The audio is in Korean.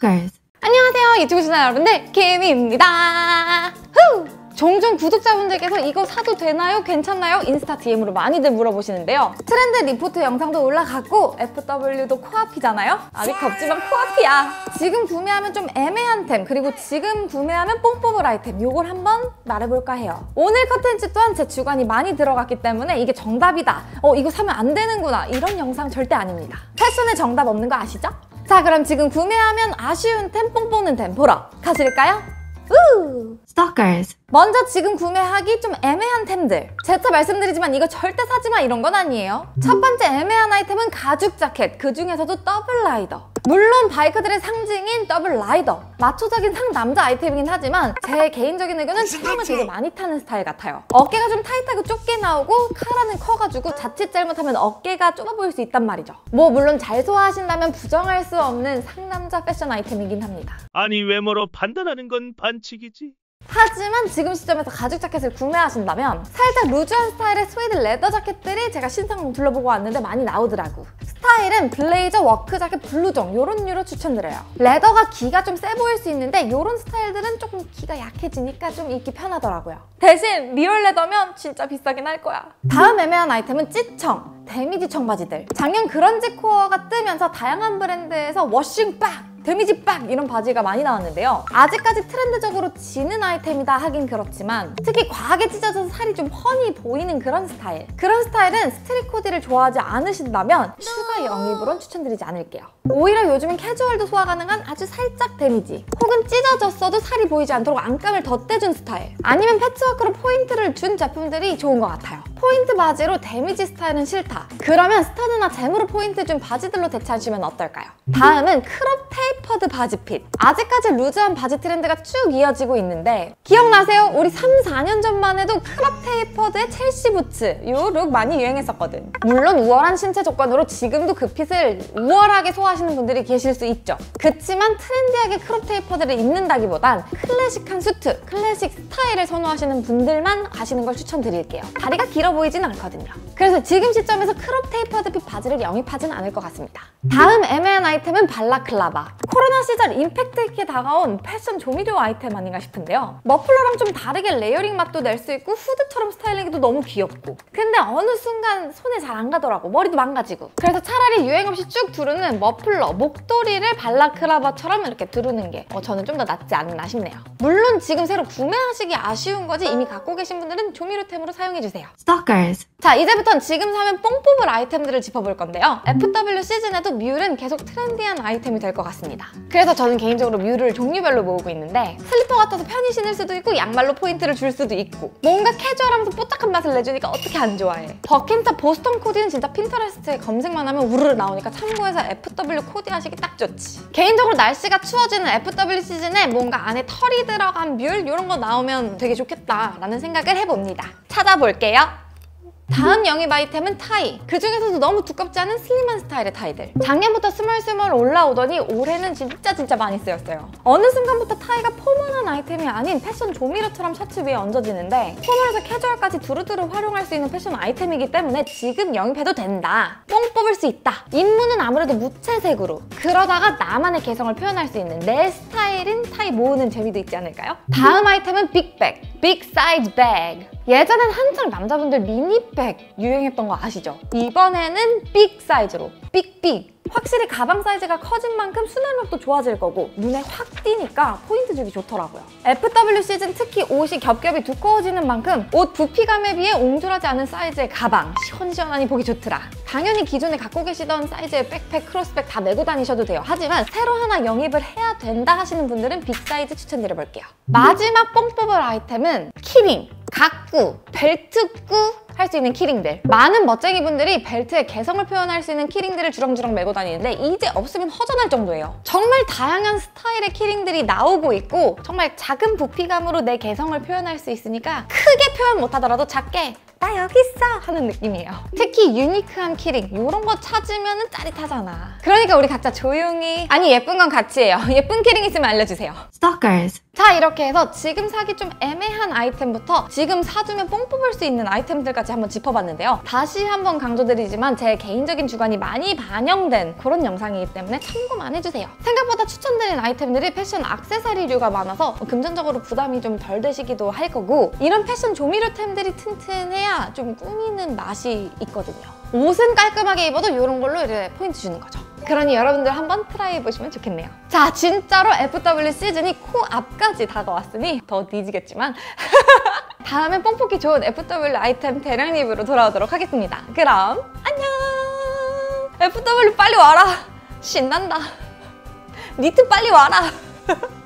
Stalkers. 안녕하세요 유튜브 시청자 여러분들 김입니다 후! 종종 구독자분들께서 이거 사도 되나요? 괜찮나요? 인스타 DM으로 많이들 물어보시는데요 트렌드 리포트 영상도 올라갔고 FW도 코앞이잖아요? 아직 덥지만 코앞이야 지금 구매하면 좀 애매한 템 그리고 지금 구매하면 뽕 뽑을 아이템 요걸 한번 말해볼까 해요 오늘 컨텐츠 또한 제 주관이 많이 들어갔기 때문에 이게 정답이다 어 이거 사면 안 되는구나 이런 영상 절대 아닙니다 패션에 정답 없는 거 아시죠? 자 그럼 지금 구매하면 아쉬운 템 뽕 뽑는 템 보러 가실까요? 우! Stalkers. 먼저 지금 구매하기 좀 애매한 템들 재차 말씀드리지만 이거 절대 사지마 이런 건 아니에요 첫 번째 애매한 아이템은 가죽 자켓 그 중에서도 double rider 물론 바이크들의 상징인 double rider. 마초적인 상남자 아이템이긴 하지만 제 개인적인 의견은 처음에 되게 많이 타는 스타일 같아요. 어깨가 좀 타이트하고 좁게 나오고 카라는 커가지고 자칫 잘못하면 어깨가 좁아 보일 수 있단 말이죠. 뭐 물론 잘 소화하신다면 부정할 수 없는 상남자 패션 아이템이긴 합니다. 아니 외모로 판단하는 건 반칙이지. 하지만 지금 시점에서 가죽 자켓을 구매하신다면 살짝 루즈한 스타일의 스웨이드 leather 자켓들이 제가 신상 둘러보고 왔는데 많이 나오더라고 스타일은 블레이저, work 자켓, 블루종 요런 류로 추천드려요 leather가 기가 좀 세 보일 수 있는데 요런 스타일들은 조금 기가 약해지니까 좀 입기 편하더라고요 대신 real leather면 진짜 비싸긴 할 거야 다음 애매한 아이템은 찢청 damage 청바지들 작년 grunge core가 뜨면서 다양한 브랜드에서 washing 빡 damage 빡 이런 바지가 많이 나왔는데요. 아직까지 트렌드적으로 지는 아이템이다 하긴 그렇지만 특히 과하게 찢어져서 살이 좀 훤히 보이는 그런 스타일. 그런 스타일은 street 코디를 좋아하지 않으신다면 영입으론 추천드리지 않을게요. 오히려 요즘은 캐주얼도 소화 가능한 아주 살짝 damage 혹은 찢어졌어도 살이 보이지 않도록 안감을 덧대준 스타일 아니면 패치워크로 포인트를 준 제품들이 좋은 것 같아요. 포인트 바지로 damage 스타일은 싫다. 그러면 stud나 gem으로 포인트 준 바지들로 대체하시면 어떨까요? 다음은 crop tapered 바지 fit. 아직까지 루즈한 바지 트렌드가 쭉 이어지고 있는데 기억나세요? 우리 3, 4년 전만 해도 crop tapered의 Chelsea boots 이 룩 많이 유행했었거든. 물론 우월한 신체 조건으로 지금도 그 fit을 우월하게 소화하시는 분들이 계실 수 있죠. 그치만 trendy하게 crop tapered를 입는다기보단 클래식한 수트, 클래식 스타일을 선호하시는 분들만 가시는 걸 추천드릴게요. 다리가 길어 보이진 않거든요. 그래서 지금 시점에서 crop tapered fit 바지를 영입하진 않을 것 같습니다. 다음 애매한 아이템은 balaclava. 코로나 시절 임팩트 있게 다가온 패션 조미료 아이템 아닌가 싶은데요. 머플러랑 좀 다르게 layering 맛도 낼 수 있고 후드처럼 styling해도 너무 귀엽고 근데 어느 순간 손에 잘 안 가더라고. 머리도 망가지고. 그래서 차라리 유행 없이 쭉 두르는 머플러, 목도리를 balaclava처럼 이렇게 두르는 게 어, 저는 좀 더 낫지 않나 싶네요. 물론 지금 새로 구매하시기 아쉬운 거지 이미 갖고 계신 분들은 조미료템으로 사용해주세요. Stalkers. 자 이제부턴 지금 사면 뽕 뽑을 아이템들을 짚어볼 건데요 FW 시즌에도 mule은 계속 trendy한 아이템이 될 것 같습니다 그래서 저는 개인적으로 mule을 종류별로 모으고 있는데 슬리퍼 같아서 편히 신을 수도 있고 양말로 포인트를 줄 수도 있고 뭔가 캐주얼하면서 뽀짝한 맛을 내주니까 어떻게 안 좋아해. 버킨타 보스턴 코디는 진짜 핀터레스트에 검색만 하면 우르르 나오니까 참고해서 FW 코디 하시기 딱 좋지. 개인적으로 날씨가 추워지는 FW 시즌에 뭔가 안에 털이 들어간 mule 이런 거 나오면 되게 좋겠다라는 생각을 해봅니다. 찾아볼게요 다음 영입 아이템은 타이. 그 중에서도 너무 두껍지 않은 슬림한 스타일의 타이들. 작년부터 스멀스멀 올라오더니 올해는 진짜 진짜 많이 보였어요. 어느 순간부터 타이가 formal한 아이템이 아닌 패션 조미료처럼 셔츠 위에 얹어지는데 formal에서 캐주얼까지 두루두루 활용할 수 있는 패션 아이템이기 때문에 지금 영입해도 된다. 뽕 뽑을 수 있다. 입문은 아무래도 무채색으로. 그러다가 나만의 개성을 표현할 수 있는 내 스타일인 타이 모으는 재미도 있지 않을까요? 다음 아이템은 big bag. big size bag. 예전엔 한창 남자분들 mini bag 유행했던 거 아시죠? 이번에는 big size로 big big 확실히 가방 사이즈가 커진 만큼 수납력도 좋아질 거고 눈에 확 띄니까 포인트 주기 좋더라고요. FW 시즌 특히 옷이 겹겹이 두꺼워지는 만큼 옷 부피감에 비해 옹졸하지 않은 사이즈의 가방 시원시원하니 보기 좋더라. 당연히 기존에 갖고 계시던 사이즈의 backpack, cross bag 다 메고 다니셔도 돼요. 하지만 새로 하나 영입을 해야 된다 하시는 분들은 big size 추천드려볼게요. 마지막 뽕 뽑을 아이템은 key ring. 각구, 벨트꾸 할 수 있는 key ring들. 많은 멋쟁이 분들이 벨트에 개성을 표현할 수 있는 key ring들을 주렁주렁 메고 다니는데 이제 없으면 허전할 정도예요. 정말 다양한 스타일의 key ring들이 나오고 있고 정말 작은 부피감으로 내 개성을 표현할 수 있으니까 크게 표현 못하더라도 작게 나 여기 있어 하는 느낌이에요. 특히 unique한 key ring 이런 거 찾으면 짜릿하잖아. 그러니까 우리 각자 조용히 아니 예쁜 건 같이 해요. 예쁜 key ring 있으면 알려주세요. Stalkers. 자 이렇게 해서 지금 사기 좀 애매한 아이템부터 지금 사두면 뽕 뽑을 수 있는 아이템들까지 한번 짚어봤는데요. 다시 한번 강조드리지만 제 개인적인 주관이 많이 반영된 그런 영상이기 때문에 참고만 해주세요. 생각보다 추천드린 아이템들이 패션 악세사리류가 많아서 금전적으로 부담이 좀 덜 되시기도 할 거고 이런 패션 조미료템들이 튼튼해야 좀 꾸미는 맛이 있거든요. 옷은 깔끔하게 입어도 이런 걸로 이제 포인트 주는 거죠. 그러니 여러분들 한번 try 해보시면 좋겠네요. 자, 진짜로 FW 시즌이 코앞까지 다가왔으니 더워 뒤지겠지만 다음엔 뽕뽑기 좋은 FW 아이템 대량 리뷰로 돌아오도록 하겠습니다. 그럼 안녕! FW 빨리 와라! 신난다. 니트 빨리 와라!